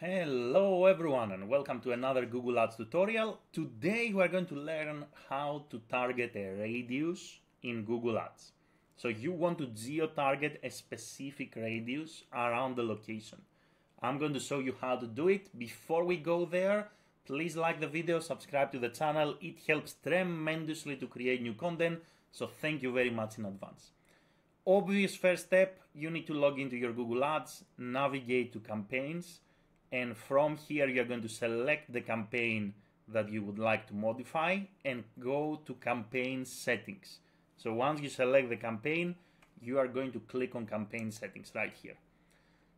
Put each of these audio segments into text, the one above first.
Hello everyone and welcome to another Google Ads tutorial. Today we are going to learn how to target a radius in Google Ads. So you want to geo-target a specific radius around the location. I'm going to show you how to do it. Before we go there, please like the video, subscribe to the channel. It helps tremendously to create new content. So thank you very much in advance. Obvious first step, you need to log into your Google Ads, navigate to campaigns, and from here you're going to select the campaign that you would like to modify and go to campaign settings. So once you select the campaign, you are going to click on campaign settings right here.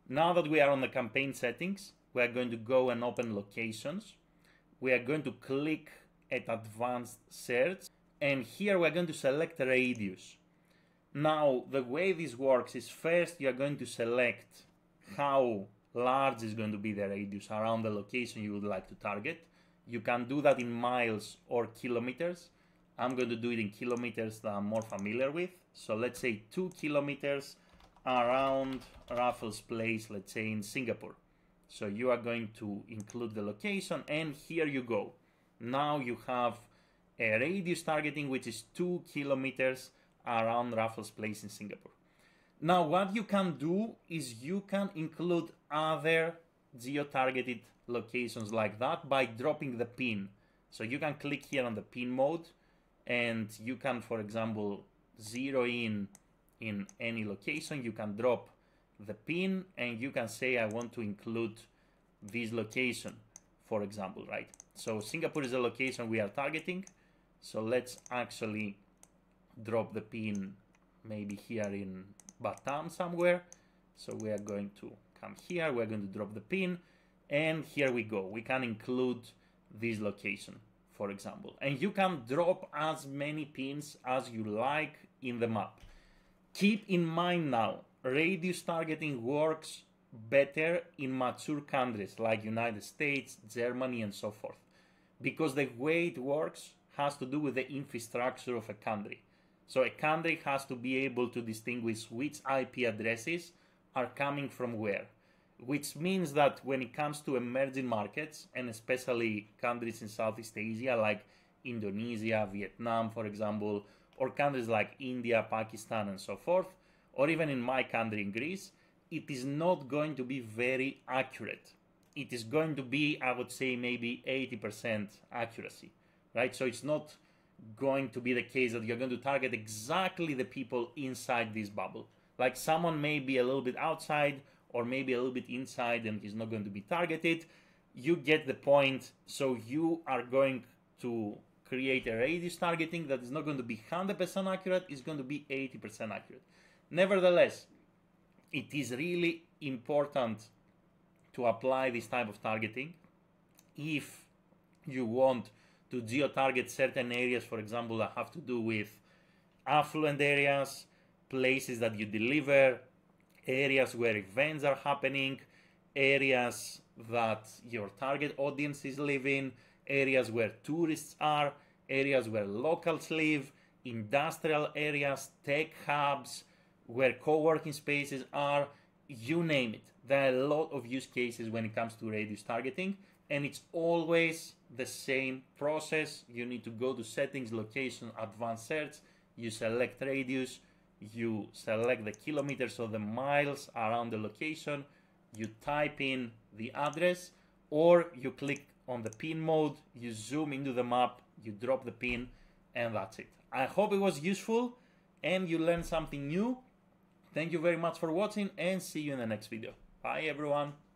Now that we are on the campaign settings, we are going to go and open locations. We are going to click at advanced search and here we're going to select radius. Now the way this works is first you are going to select how large is going to be the radius around the location you would like to target. You can do that in miles or kilometers. I'm going to do it in kilometers that I'm more familiar with. So let's say two kilometers around Raffles Place, let's say in Singapore. So you are going to include the location and here you go. Now you have a radius targeting which is two kilometers around Raffles Place in Singapore. Now, what you can do is you can include other geo-targeted locations like that by dropping the pin. So you can click here on the pin mode and you can, for example, zero in in any location. You can drop the pin and you can say, I want to include this location, for example, right? So Singapore is a location we are targeting. So let's actually drop the pin maybe here in Batam somewhere. So we are going to come here, we're going to drop the pin, and here we go. We can include this location, for example. And you can drop as many pins as you like in the map. Keep in mind now, radius targeting works better in mature countries like United States, Germany, and so forth. Because the way it works has to do with the infrastructure of a country. So a country has to be able to distinguish which IP addresses are coming from where, which means that when it comes to emerging markets, and especially countries in Southeast Asia like Indonesia, Vietnam, for example, or countries like India, Pakistan, and so forth, or even in my country, in Greece, it is not going to be very accurate. It is going to be, I would say, maybe 80% accuracy, right? So it's not going to be the case that you're going to target exactly the people inside this bubble. Like someone may be a little bit outside or maybe a little bit inside and he's not going to be targeted. You get the point. So you are going to create a radius targeting that is not going to be 100% accurate, it's going to be 80% accurate. Nevertheless, it is really important to apply this type of targeting if you want to geo-target certain areas, for example, that have to do with affluent areas, places that you deliver, areas where events are happening, areas that your target audience is living, areas where tourists are, areas where locals live, industrial areas, tech hubs, where co-working spaces are, you name it. There are a lot of use cases when it comes to radius targeting and it's always the same process. You need to go to settings, location, advanced search, you select radius, you select the kilometers or the miles around the location, you type in the address, or you click on the pin mode, you zoom into the map, you drop the pin, and that's it. I hope it was useful and you learned something new. Thank you very much for watching and see you in the next video. Bye everyone.